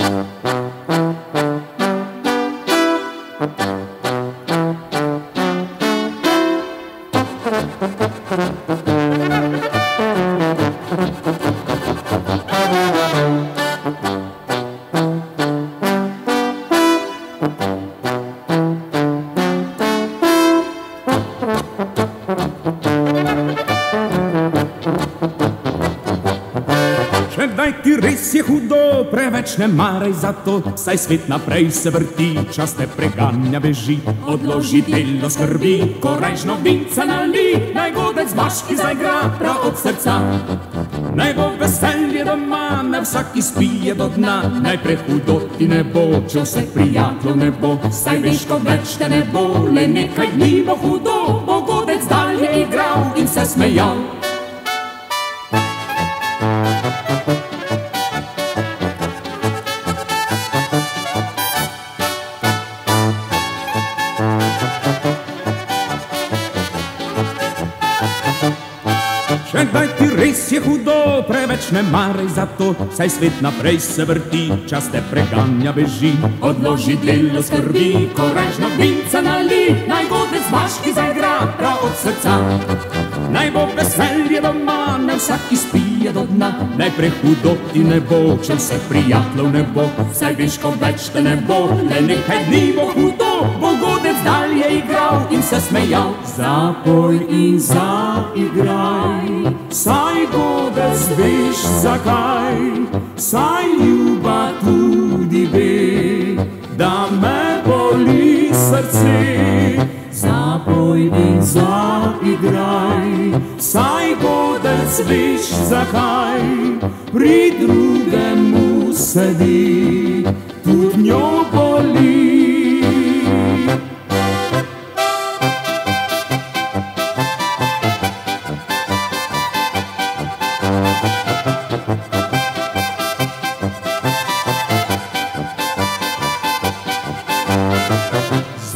Če res je hudo, preveč ne maraj za to, saj svet naprej se vrti, čas te preganja beži, odloži delo skrbi, korajžno vinca nali, naj godec vaški zaigra prav od srca. Naj bo veselje doma, naj vsak izpije do dna, najprej hudo ti ne bo, če vse prijateljev ne bo, saj veš, ko več te ne bo, le nekaj dni bo hudo, bo godec dalje igral in se smejal. Če daj ti res je hudo, preveč ne maraj za to, saj svet naprej se vrti, čas te preganja beži, odloži delo skrbi, korajžno vinca nali, naj godec vaški zaigra prav od srca. Naj bo veselje doma, naj vsak izpije do dna, najprej hudo ti ne bo, če vse prijateljev ne bo, saj veš, ko več te ne bo, le nekaj dni bo hudo, bo dalje igral in se smejal. Zapoj in zaigraj, saj godec veš zakaj, saj ljuba tudi ve, da me boli srce. Zapoj in zaigraj, saj godec veš zakaj, pri drugemu sedi, tudi njo boli.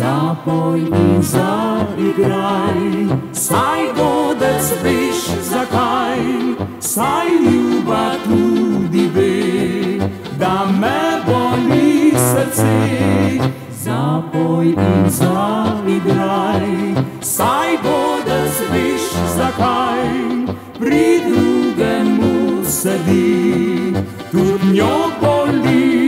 Zapoj in zaigraj, saj godec veš zakaj, saj ljuba tudi ve, da me boli srce. Zapoj in zaigraj, saj godec veš zakaj, pri drugemu sedi, tudi njo boli.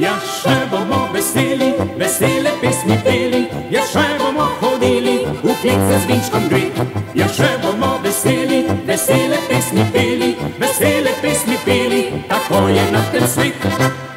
Ja, še bomo veseli, vesele pesmi peli, ja, še bomo hodili v klice z vinčkom gret. Ja, še bomo veseli, vesele pesmi peli, vesele pesmi peli, tako je na tem svetu.